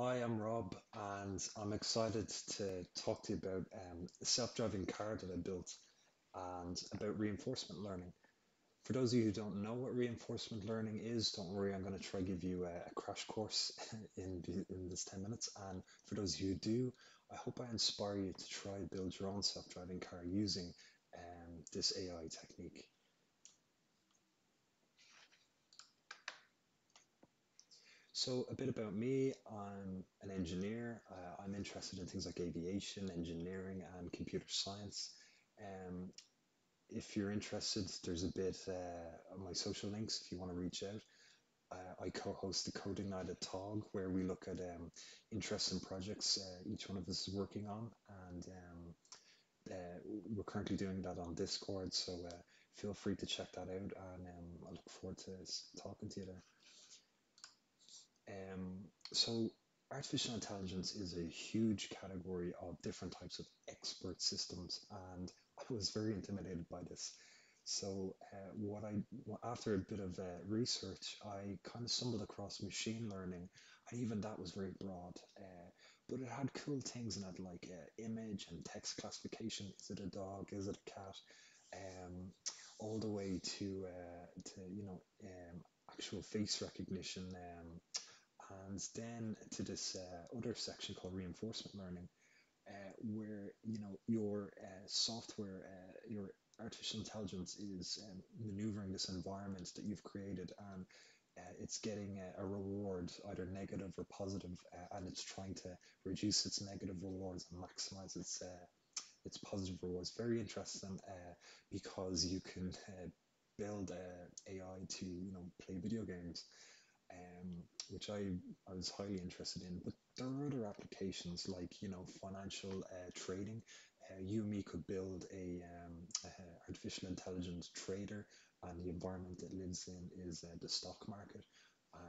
Hi, I'm Rob, and I'm excited to talk to you about um, a self-driving car that I built and about reinforcement learning. For those of you who don't know what reinforcement learning is, don't worry, I'm going to try to give you a, a crash course in, in this 10 minutes. And for those of you who do, I hope I inspire you to try build your own self-driving car using um, this AI technique. So, a bit about me I'm an engineer. Uh, I'm interested in things like aviation, engineering, and computer science. Um, if you're interested, there's a bit uh, on my social links if you want to reach out. Uh, I co host the Coding Night at TOG, where we look at um, interesting projects uh, each one of us is working on. And um, uh, we're currently doing that on Discord, so uh, feel free to check that out. And um, I look forward to talking to you there. Um, so artificial intelligence is a huge category of different types of expert systems, and I was very intimidated by this. So uh, what I after a bit of uh, research, I kind of stumbled across machine learning, and even that was very broad. Uh, but it had cool things in it like uh, image and text classification. Is it a dog? Is it a cat? Um, all the way to uh, to you know um, actual face recognition. Um, and then to this uh, other section called reinforcement learning, uh, where you know your uh, software, uh, your artificial intelligence is um, maneuvering this environment that you've created, and uh, it's getting a, a reward, either negative or positive, uh, and it's trying to reduce its negative rewards and maximize its its positive rewards. Very interesting because you can build AI to you know play video games um, which I, I was highly interested in. But there are other applications like you know financial uh, trading. Uh, you and me could build a, um, a artificial intelligence trader, and the environment it lives in is uh, the stock market,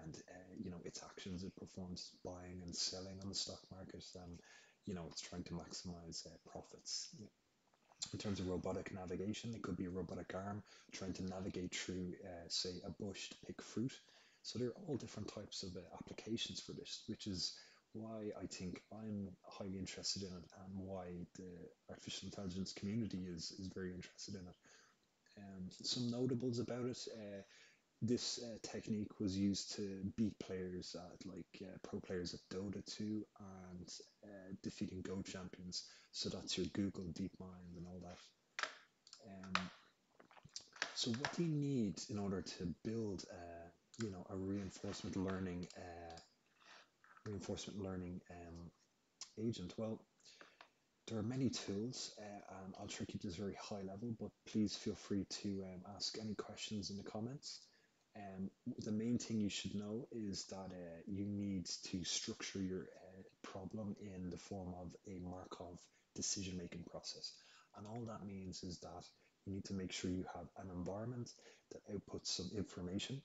and uh, you know its actions it performs buying and selling on the stock market, and you know it's trying to maximize uh, profits. In terms of robotic navigation, it could be a robotic arm trying to navigate through, uh, say, a bush to pick fruit so there are all different types of uh, applications for this, which is why I think I'm highly interested in it and why the artificial intelligence community is, is very interested in it. Um, some notables about it. Uh, this uh, technique was used to beat players at like uh, pro players at Dota 2 and uh, defeating Go champions. So that's your Google DeepMind and all that. Um, so what do you need in order to build, uh, you know, a reinforcement learning, uh, reinforcement learning um, agent? Well, there are many tools, uh, and I'll try to keep this very high level, but please feel free to um, ask any questions in the comments. Um, the main thing you should know is that uh, you need to structure your uh, problem in the form of a Markov decision making process. And all that means is that you need to make sure you have an environment that outputs some information,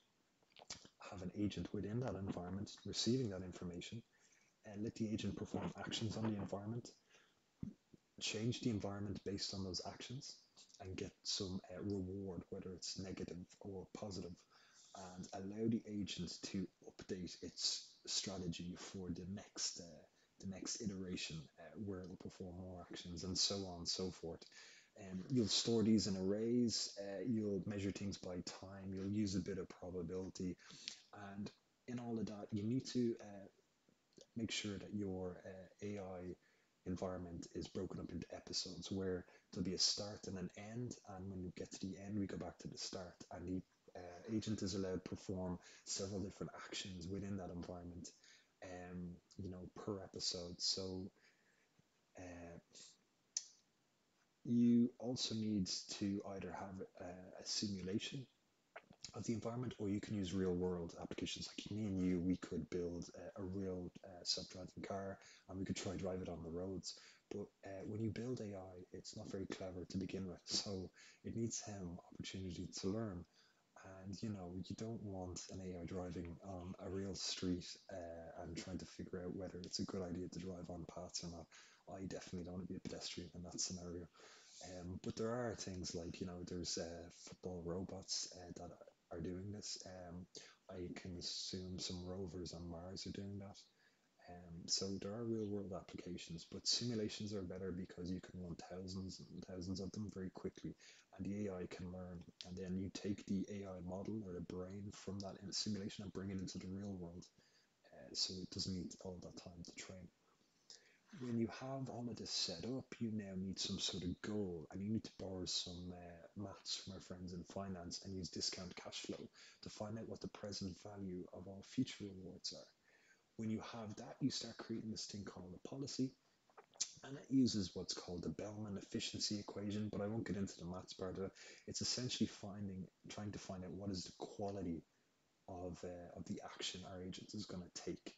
have an agent within that environment receiving that information, and let the agent perform actions on the environment, change the environment based on those actions, and get some uh, reward, whether it's negative or positive, and allow the agent to update its strategy for the next uh, the next iteration uh, where it will perform more actions and so on and so forth. Um, you'll store these in arrays, uh, you'll measure things by time, you'll use a bit of probability, and in all of that, you need to uh, make sure that your uh, AI environment is broken up into episodes where there'll be a start and an end, and when you get to the end, we go back to the start, and the uh, agent is allowed to perform several different actions within that environment, um, you know, per episode. So uh, you also need to either have a, a simulation of the environment, or you can use real world applications. Like me and you, we could build a, a real uh, self driving car and we could try drive it on the roads. But uh, when you build AI, it's not very clever to begin with, so it needs um, opportunity to learn. And you know, you don't want an AI driving on a real street uh, and trying to figure out whether it's a good idea to drive on paths or not. I definitely don't want to be a pedestrian in that scenario. Um, but there are things like, you know, there's uh, football robots uh, that are doing this. Um, I can assume some rovers on Mars are doing that. Um, so there are real world applications, but simulations are better because you can run thousands and thousands of them very quickly, and the AI can learn. And then you take the AI model or the brain from that simulation and bring it into the real world, uh, so it doesn't need all that time to train when you have all of this set up, you now need some sort of goal and you need to borrow some uh, maths from our friends in finance and use discount cash flow to find out what the present value of all future rewards are. When you have that, you start creating this thing called a policy and it uses what's called the Bellman efficiency equation, but I won't get into the maths part of it. It's essentially finding, trying to find out what is the quality of, uh, of the action our agent is going to take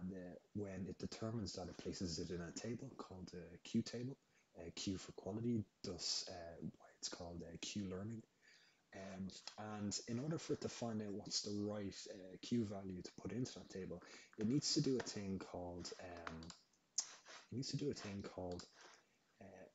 and uh, when it determines that, it places it in a table called a Q table, uh, Q for quality, thus uh, why it's called uh, Q learning. Um, and in order for it to find out what's the right uh, Q value to put into that table, it needs to do a thing called um, it needs to do a thing called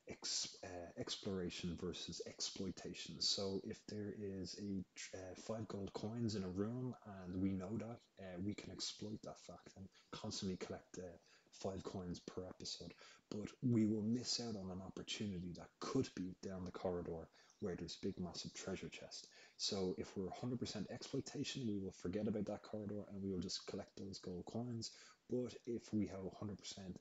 ex, uh, exploration versus exploitation. So if there is a uh, five gold coins in a room and we know that, uh, we can exploit that fact and constantly collect uh, five coins per episode. But we will miss out on an opportunity that could be down the corridor where there's big massive treasure chest. So if we're 100% exploitation, we will forget about that corridor and we will just collect those gold coins. But if we have 100%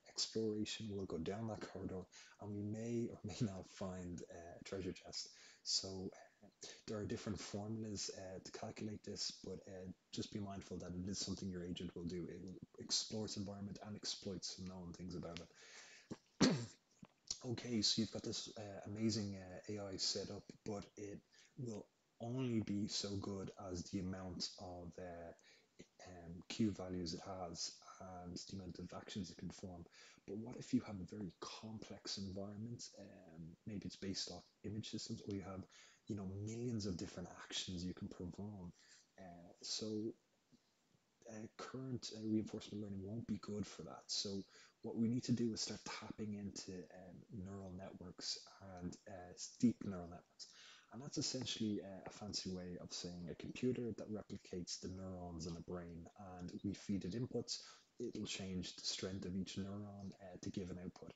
exploration, we'll go down that corridor and we may or may not find uh, a treasure chest. So uh, there are different formulas uh, to calculate this, but uh, just be mindful that it is something your agent will do. It will explore its environment and exploit some known things about it. okay, so you've got this uh, amazing uh, AI set up, but it will only be so good as the amount of um, Q values it has and the amount of actions it can form. But what if you have a very complex environment? Um, maybe it's based off image systems, or you have, you know, millions of different actions you can perform. Uh, so uh, current uh, reinforcement learning won't be good for that. So what we need to do is start tapping into um, neural networks and uh, deep neural networks. And that's essentially a fancy way of saying a computer that replicates the neurons in a brain and we feed it inputs it'll change the strength of each neuron uh, to give an output.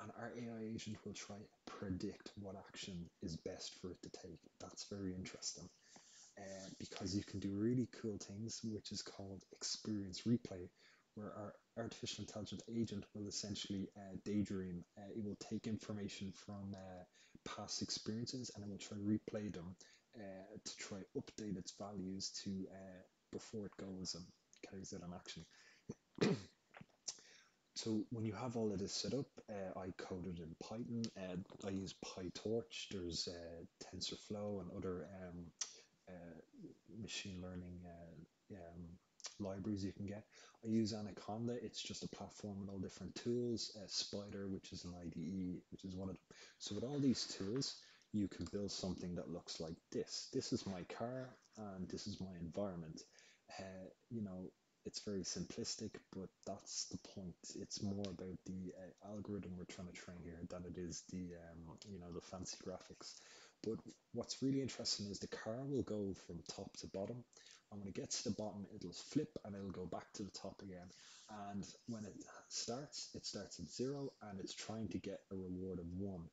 And our AI agent will try to predict what action is best for it to take. That's very interesting uh, because you can do really cool things, which is called experience replay, where our artificial intelligence agent will essentially uh, daydream. Uh, it will take information from uh, past experiences and it will try to replay them uh, to try update its values to uh, before it goes and carries out an action. so when you have all of this set up, uh, I coded in Python. Uh, I use PyTorch. There's uh, TensorFlow and other um, uh, machine learning uh, um, libraries you can get. I use Anaconda. It's just a platform with all different tools. Uh, Spyder, which is an IDE, which is one of them. So with all these tools, you can build something that looks like this. This is my car, and this is my environment. You know, it's very simplistic, but that's the point. It's more about the uh, algorithm we're trying to train here than it is the um, you know the fancy graphics. But what's really interesting is the car will go from top to bottom, and when it gets to the bottom, it'll flip and it'll go back to the top again. And when it starts, it starts at zero, and it's trying to get a reward of one.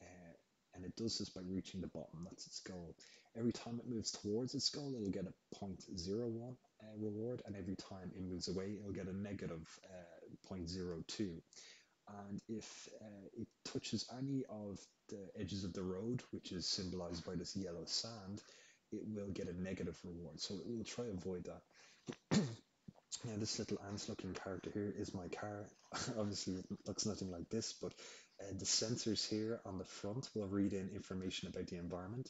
Uh, and it does this by reaching the bottom. That's its goal. Every time it moves towards its goal, it'll get a 0.01 uh, reward, and every time it moves away, it'll get a negative, uh, 0.02. And if uh, it touches any of the edges of the road, which is symbolized by this yellow sand, it will get a negative reward. So it will try to avoid that. now, this little ants looking character here is my car. Obviously, it looks nothing like this, but uh, the sensors here on the front will read in information about the environment,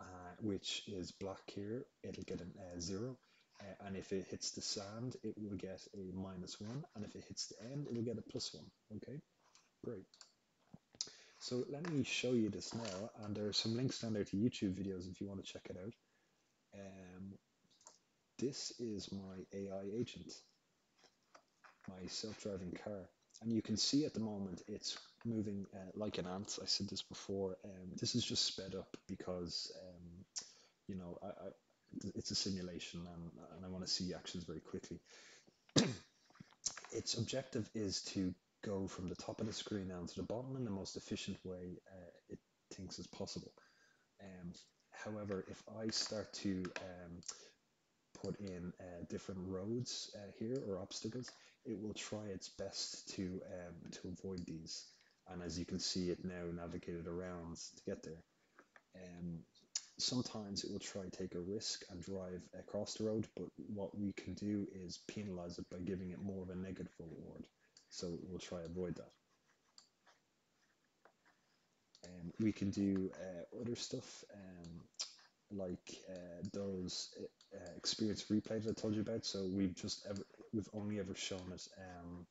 uh, which is black here. It'll get a uh, zero. Uh, and if it hits the sand, it will get a minus one. And if it hits the end, it'll get a plus one. Okay, great. So let me show you this now. And there are some links down there to YouTube videos if you want to check it out. Um, this is my AI agent, my self-driving car. And you can see at the moment it's moving uh, like an ant. I said this before. Um, this is just sped up because, um, you know, I, it's a simulation and, and I want to see actions very quickly. its objective is to go from the top of the screen down to the bottom in the most efficient way uh, it thinks is possible. Um, however, if I start to um, put in uh, different roads uh, here or obstacles, it will try its best to um, to avoid these. And as you can see, it now navigated around to get there. Um, sometimes it will try to take a risk and drive across the road, but what we can do is penalize it by giving it more of a negative reward. So we'll try avoid that. Um, we can do uh, other stuff um, like uh, those uh, experience replays I told you about. So we've just ever we've only ever shown it um,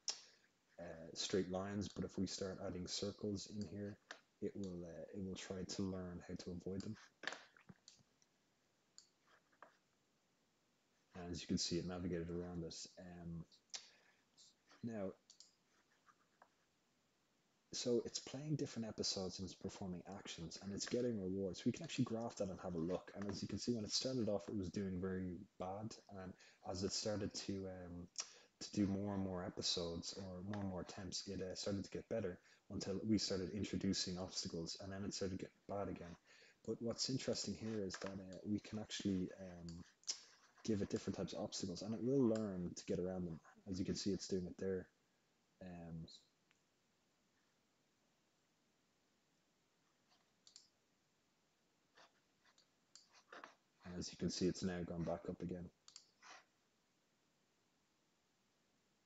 uh, straight lines, but if we start adding circles in here, it will uh, it will try to learn how to avoid them. As you can see, it navigated around this. Um, now, so it's playing different episodes and it's performing actions and it's getting rewards. We can actually graph that and have a look. And as you can see, when it started off, it was doing very bad. And as it started to um, to do more and more episodes or more and more attempts, it uh, started to get better until we started introducing obstacles and then it started to get bad again. But what's interesting here is that uh, we can actually um, give it different types of obstacles and it will learn to get around them. As you can see, it's doing it there. Um, as you can see, it's now gone back up again.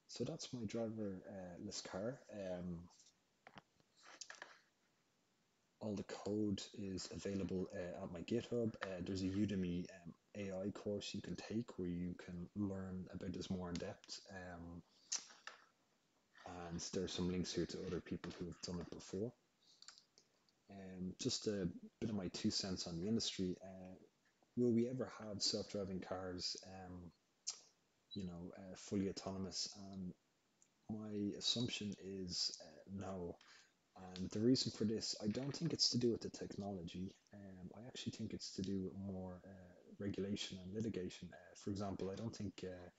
So that's my driverless uh, car. Um, all the code is available uh, at my GitHub. Uh, there's a Udemy um, AI course you can take where you can learn about this more in depth. Um, and there's some links here to other people who have done it before. Um, just a bit of my two cents on the industry. Uh, will we ever have self-driving cars, um, you know, uh, fully autonomous? And my assumption is uh, no. And the reason for this, I don't think it's to do with the technology. Um, I actually think it's to do with more uh, regulation and litigation. Uh, for example, I don't think uh,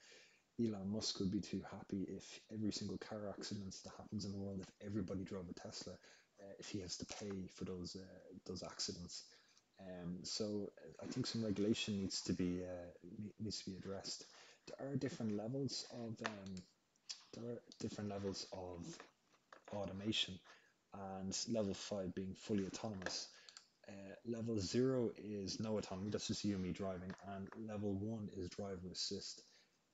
Elon Musk would be too happy if every single car accident that happens in the world, if everybody drove a Tesla, uh, if he has to pay for those uh, those accidents. Um, so I think some regulation needs to be uh, needs to be addressed. There are different levels of um, there are different levels of automation, and level five being fully autonomous. Uh, level zero is no autonomy, that's just you and me driving, and level one is driver assist.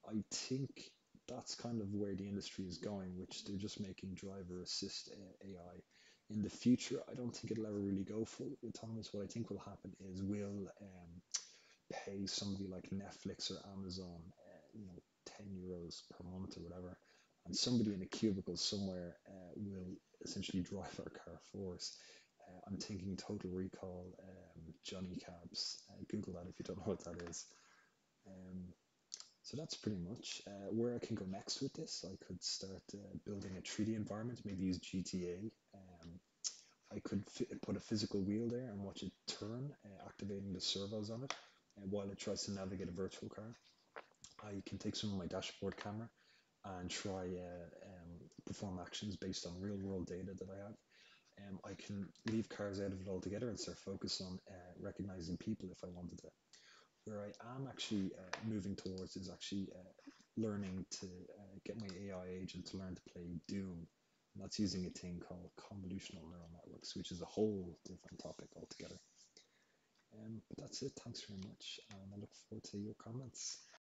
I think that's kind of where the industry is going, which they're just making driver assist AI. In the future, I don't think it'll ever really go full autonomous. What I think will happen is we'll um, pay somebody like Netflix or Amazon, uh, you know, 10 euros per month or whatever, and somebody in a cubicle somewhere uh, will essentially drive our car for us. Uh, I'm thinking Total Recall, um, Johnny Cabs. Uh, Google that if you don't know what that is. Um, so that's pretty much uh, where I can go next with this. I could start uh, building a 3D environment, maybe use GTA. Um, I could put a physical wheel there and watch it turn, uh, activating the servos on it uh, while it tries to navigate a virtual car. I can take some of my dashboard camera and try um, perform actions based on real world data that I have um, I can leave cars out of it altogether and start focus on uh, recognizing people if I wanted to. Where I am actually uh, moving towards is actually uh, learning to uh, get my AI agent to learn to play Doom. And that's using a thing called convolutional neural networks, which is a whole different topic altogether. Um, but that's it. Thanks very much. And I look forward to your comments.